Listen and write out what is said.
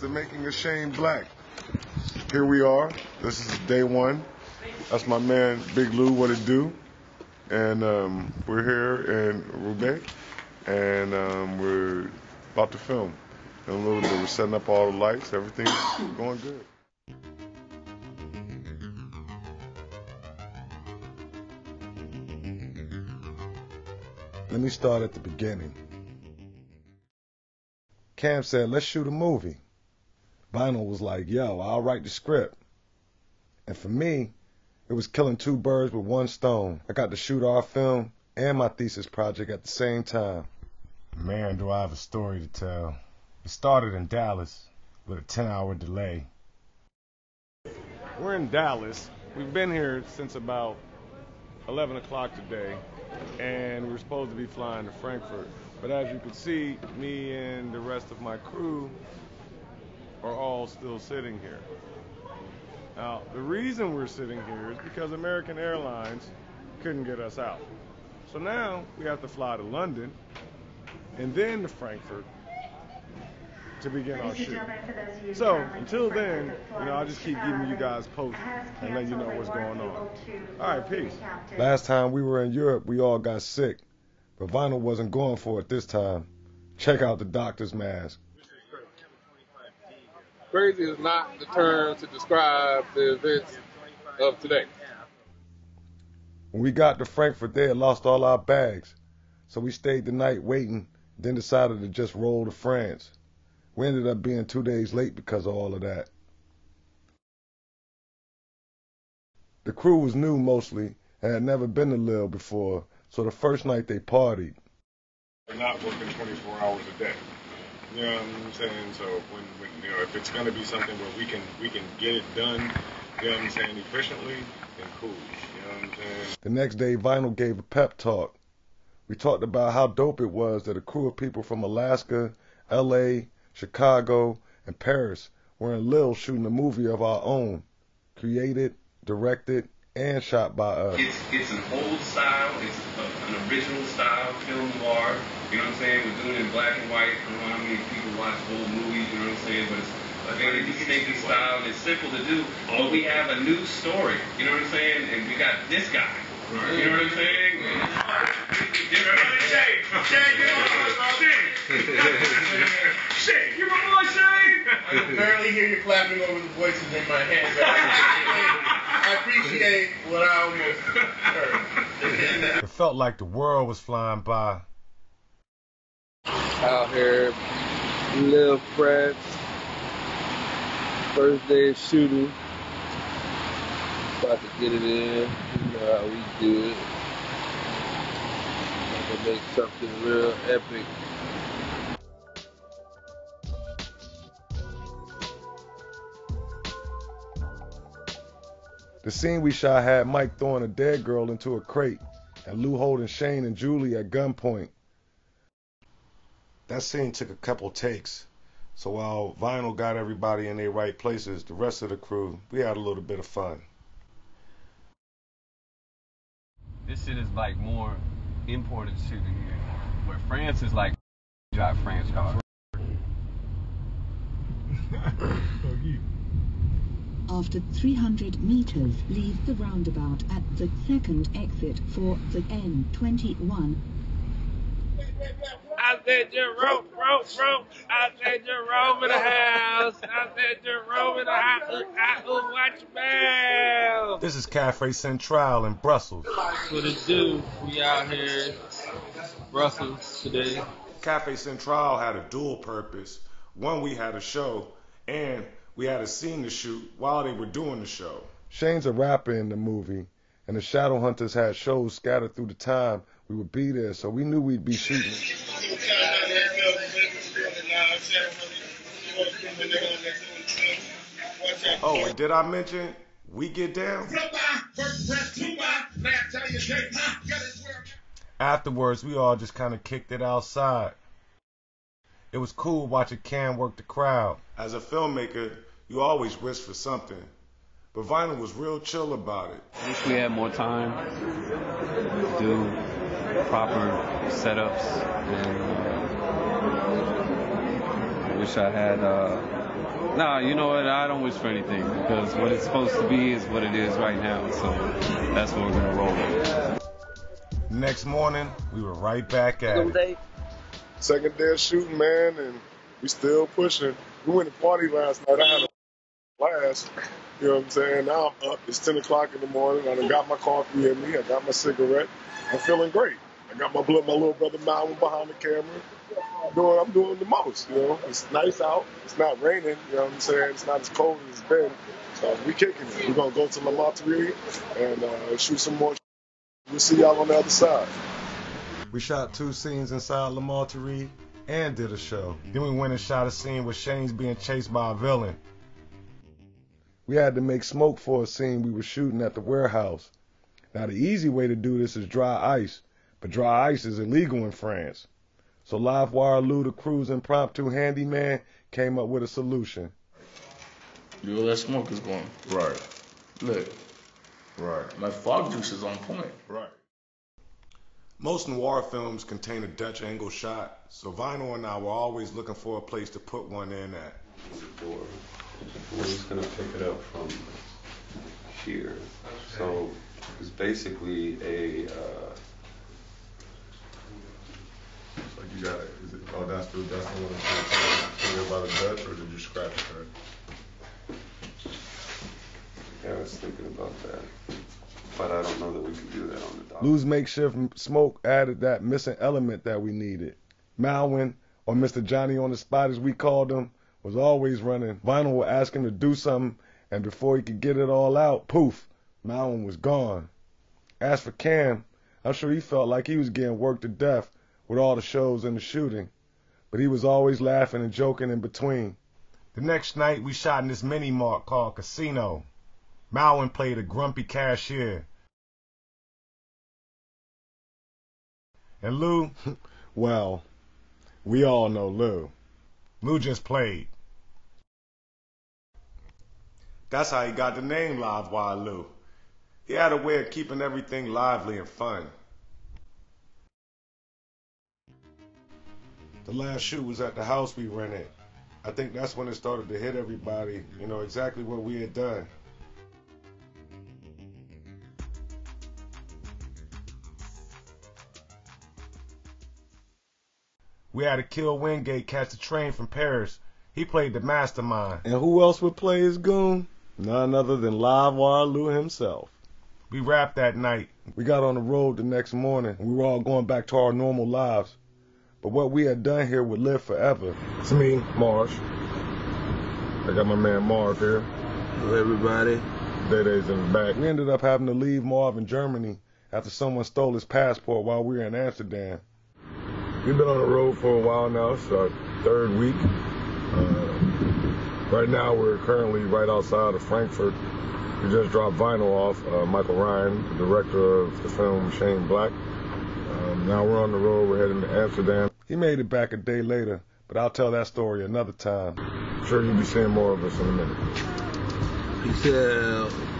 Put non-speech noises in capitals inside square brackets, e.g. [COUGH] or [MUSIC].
to making a Shane Black. Here we are. This is day one. That's my man Big Lou, what it do? And um, we're here in Roubaix, and um, we're about to film. In a little bit, we're setting up all the lights. Everything's going good. Let me start at the beginning. Cam said, let's shoot a movie. Vinyl was like, yo, I'll write the script. And for me, it was killing two birds with one stone. I got to shoot our film and my thesis project at the same time. Man, do I have a story to tell. It started in Dallas with a 10 hour delay. We're in Dallas. We've been here since about 11 o'clock today, and we we're supposed to be flying to Frankfurt. But as you can see, me and the rest of my crew are all still sitting here. Now, the reason we're sitting here is because American Airlines couldn't get us out. So now we have to fly to London and then to Frankfurt to begin our shoot. So until then, you know, I'll just keep giving you guys posts and letting you know what's going on. All right, peace. Last time we were in Europe, we all got sick, but Vinyl wasn't going for it this time. Check out the doctor's mask. Crazy is not the term to describe the events of today. When we got to Frankfurt, they had lost all our bags. So we stayed the night waiting, then decided to just roll to France. We ended up being two days late because of all of that. The crew was new mostly and had never been to Lille before, so the first night they partied. We're not working 24 hours a day. You know what I'm saying? So when, when you know if it's going to be something where we can we can get it done, you know what I'm saying, efficiently, then cool. You know what I'm saying? The next day, Vinyl gave a pep talk. We talked about how dope it was that a crew of people from Alaska, L.A., Chicago, and Paris were in Lille shooting a movie of our own, created, directed, and shot by us. It's it's an old style. It's a, an original style film noir. You know what I'm saying? We're doing it in black and white. I don't know how many people watch old movies. You know what I'm saying? But it's a very distinctive style. And it's simple to do. But we have a new story. You know what I'm saying? And we got this guy. You know what I'm saying? You know what I'm saying? Shane, you my boy, Shane, you my boy, Shane. I can barely hear you clapping over the voices in my head. I appreciate what I almost heard. It felt like the world was flying by. Out here, Lille, France. First day of shooting. About to get it in. You know how we do it. About to make something real epic. The scene we shot had Mike throwing a dead girl into a crate and Lou holding Shane and Julie at gunpoint. That scene took a couple takes. So while Vinyl got everybody in their right places, the rest of the crew, we had a little bit of fun. This shit is like more imported shit in here. Where France is like [LAUGHS] drive France cars. After 300 meters, leave the roundabout at the second exit for the N21. I said Jerome, Jerome, Jerome. I said Jerome in the house. I said Jerome in the house. I will watch mouth. This is Cafe Central in Brussels. What it do? We out here, Brussels today. Cafe Central had a dual purpose. One, we had a show, and we had a scene to shoot while they were doing the show. Shane's a rapper in the movie, and the Shadow Hunters had shows scattered through the time we would be there, so we knew we'd be shooting. Oh, and did I mention we get down? Afterwards, we all just kind of kicked it outside. It was cool watching Cam work the crowd. As a filmmaker, you always wish for something. But Vinyl was real chill about it. I Wish we had more time to do proper setups and uh, I wish I had uh, Nah, you know what? I don't wish for anything because what it's supposed to be is what it is right now. So that's what we're gonna roll with. Next morning, we were right back at it. Second day of shooting, man, and we still pushing. We went to party last night. I had a blast. You know what I'm saying? Now I'm up. It's 10 o'clock in the morning. I done got my coffee in me. I got my cigarette. I'm feeling great. I got my my little brother Malvin behind the camera. I'm doing, I'm doing the most. You know, it's nice out. It's not raining. You know what I'm saying? It's not as cold as it's been. So we kicking it. We're gonna go to La Monterey and uh, shoot some more. We'll see y'all on the other side. We shot two scenes inside La Monterey and did a show. Then we went and shot a scene with Shane's being chased by a villain. We had to make smoke for a scene we were shooting at the warehouse. Now the easy way to do this is dry ice, but dry ice is illegal in France. So Livewire Lou, the crew's impromptu handyman, came up with a solution. You know that smoke is going. Right, Look, right, my fog juice is on point. right. Most noir films contain a Dutch angle shot, so Vinyl and I were always looking for a place to put one in at. Four. We're just gonna pick it up from here. So it's basically a. Uh, Like you got it. Is it oh, that's the that's the one that's by the Dutch, or did you scratch it? yeah, I was thinking about that, but I don't know that we can do that on the dock. Lou's makeshift smoke added that missing element that we needed. Malwin, or Mr. Johnny on the spot as we called him, was always running. Vinyl would ask him to do something, and before he could get it all out, poof, Malwin was gone. As for Cam, I'm sure he felt like he was getting worked to death with all the shows and the shooting, but he was always laughing and joking in between. The next night, we shot in this mini mart called Casino. Malwin played a grumpy cashier. And Lou, [LAUGHS] well, we all know Lou. Lou just played. That's how he got the name Live Wire Lou. He had a way of keeping everything lively and fun. The last shoot was at the house we rented. I think that's when it started to hit everybody, you know, exactly what we had done. We had to kill Wingate catch the train from Paris. He played the mastermind. And who else would play his goon? None other than Livewire Lou himself. We wrapped that night. We got on the road the next morning. We were all going back to our normal lives. But what we had done here would live forever. It's me, Marsh. I got my man Marv here. Hello, everybody. Day Day's in the back. We ended up having to leave Marv in Germany after someone stole his passport while we were in Amsterdam. We've been on the road for a while now. It's our third week. Uh, right now, we're currently right outside of Frankfurt. We just dropped vinyl off. Uh, Michael Ryan, the director of the film Shane Black. Um, now we're on the road. We're heading to Amsterdam. He made it back a day later, but I'll tell that story another time. I'm sure you'll be seeing more of us in a minute. Peace out.